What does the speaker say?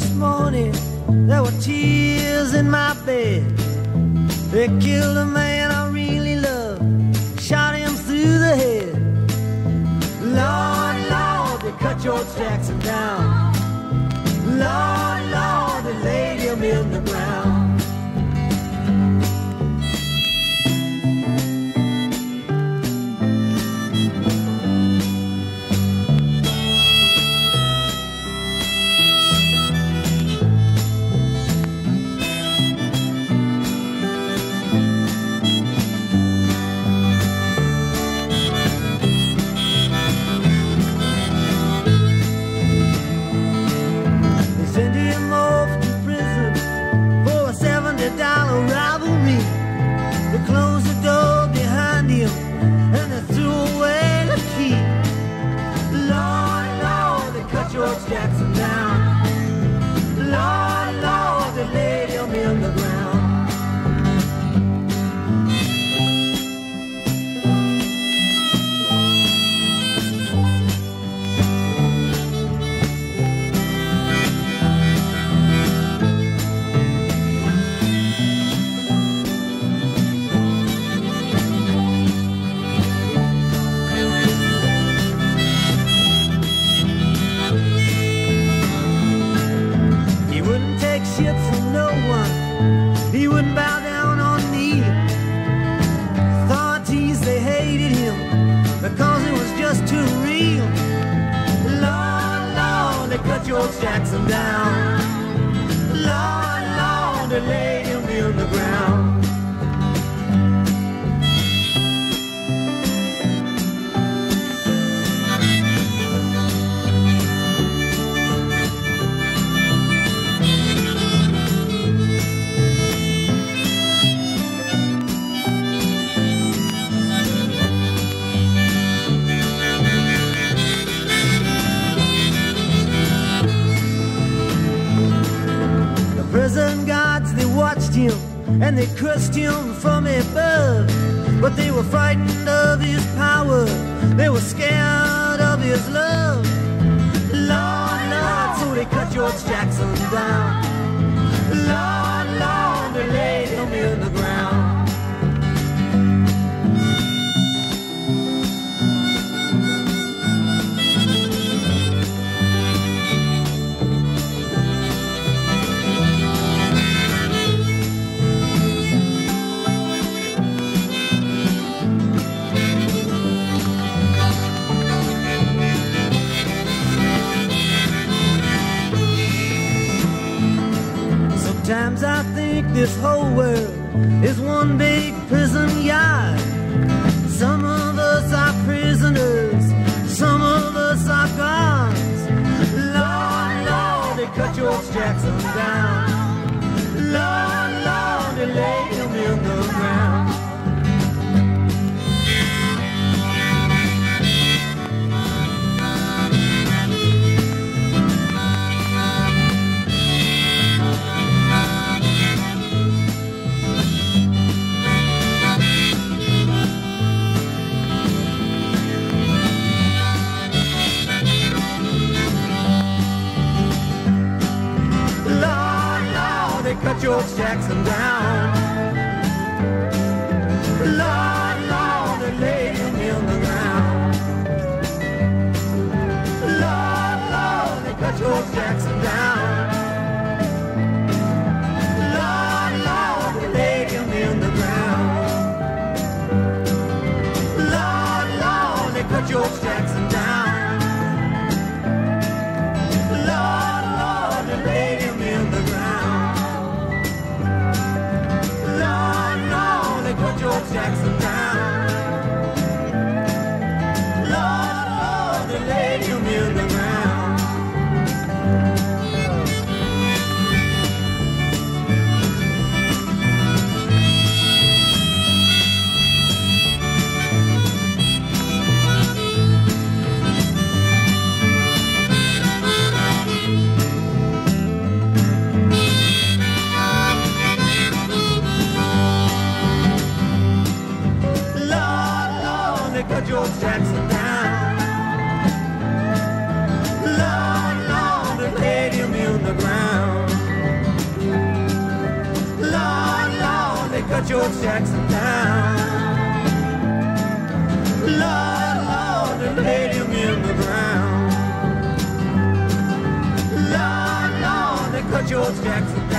next morning, there were tears in my bed. They killed a man I really loved, shot him through the head. Lord, Lord, they cut George Jackson down. Lord, shit from no one. He wouldn't bow down on knee. Authorities, they hated him because it was just too real. Lord, Lord, they cut George Jackson down. Lord, Lord, they laid him in the ground. Watched him and they cursed him from above. But they were frightened of his power, they were scared of his love. Lord, Lord, so they cut George Jackson down. Sometimes I think this whole world is one big prison yard. Some of us are prisoners, some of us are guards. Lord, Lord, they cut George Jackson down. George Jackson down. George Jackson down. Lord, Lord, they laid him in the ground. Lord, Lord, they cut George Jackson